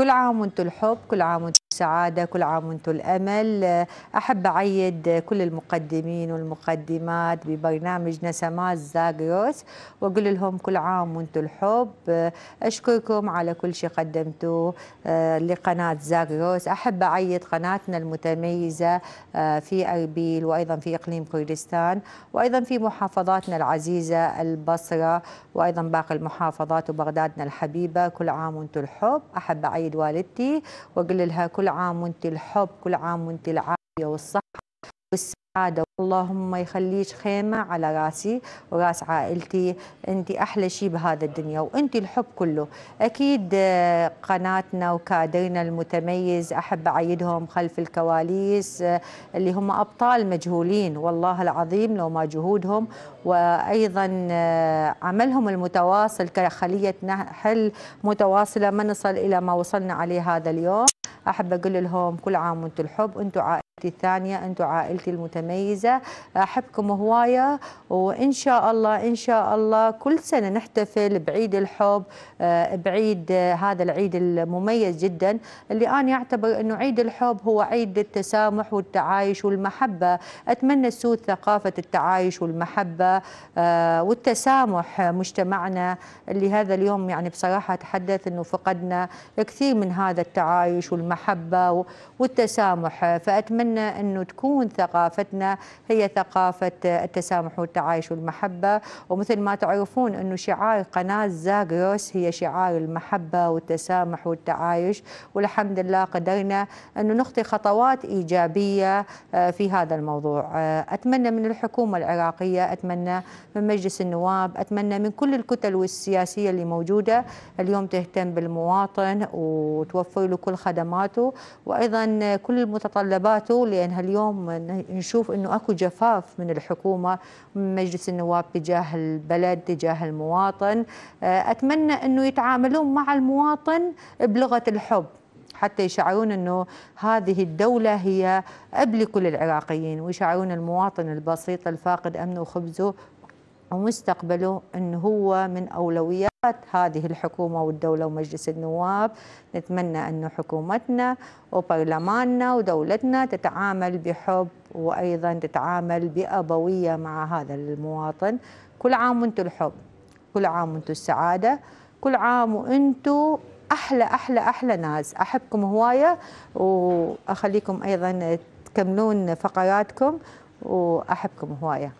كل عام وأنتم الحب كل عام وأنتم السعادة كل عام وأنتم الأمل. أحب أعيد كل المقدمين والمقدمات ببرنامج نسمات زاغروس وأقول لهم كل عام وأنتم الحب. أشكركم على كل شيء قدمتوه لقناة زاغروس أحب أعيد قناتنا المتميزة في أربيل وأيضا في إقليم كردستان وأيضا في محافظاتنا العزيزة البصرة وأيضا باقي المحافظات وبغدادنا الحبيبة. كل عام وأنتم الحب. أحب أعيد والدتي وأقول لها كل عام وانت الحب كل عام وانت العافية والصحة والسعادة. اللهم يخليش خيمة على راسي وراس عائلتي. انت أحلى شيء بهذا الدنيا وانت الحب كله. أكيد قناتنا وكادرنا المتميز أحب أعيدهم خلف الكواليس اللي هم أبطال مجهولين. والله العظيم لو ما جهودهم وأيضا عملهم المتواصل كخلية نحل متواصلة ما نصل إلى ما وصلنا عليه هذا اليوم. أحب أقول لهم كل عام وأنتم الحب أنتم عائلتي الثانية أنتم عائلتي المتميزة. أحبكم هواية وإن شاء الله إن شاء الله كل سنة نحتفل بعيد الحب بعيد هذا العيد المميز جدا. اللي أنا أعتبر إنه عيد الحب هو عيد التسامح والتعايش والمحبة. أتمنى تسود ثقافة التعايش والمحبة والتسامح مجتمعنا. اللي هذا اليوم يعني بصراحة أتحدث إنه فقدنا كثير من هذا التعايش والمحبة والتسامح. فاتمنى انه تكون ثقافتنا هي ثقافة التسامح والتعايش والمحبة. ومثل ما تعرفون انه شعار قناة زاغروس هي شعار المحبة والتسامح والتعايش. والحمد لله قدرنا انه نخطي خطوات إيجابية في هذا الموضوع. أتمنى من الحكومة العراقية أتمنى من مجلس النواب أتمنى من كل الكتل والسياسية اللي موجودة اليوم تهتم بالمواطن وتوفر له كل خدماته. وأيضا كل متطلباته لأن اليوم نشوف إنه أكو جفاف من الحكومة من مجلس النواب تجاه البلد تجاه المواطن. أتمنى إنه يتعاملون مع المواطن بلغة الحب حتى يشعرون إنه هذه الدولة هي اب لكل العراقيين ويشعرون المواطن البسيط الفاقد أمنه وخبزه ومستقبله انه هو من أولويات هذه الحكومة والدولة ومجلس النواب. نتمنى انه حكومتنا وبرلماننا ودولتنا تتعامل بحب وأيضا تتعامل بأبوية مع هذا المواطن. كل عام وأنتم الحب كل عام وأنتم السعادة كل عام وأنتم أحلى أحلى أحلى ناس. أحبكم هواية وأخليكم أيضا تكملون فقراتكم وأحبكم هواية.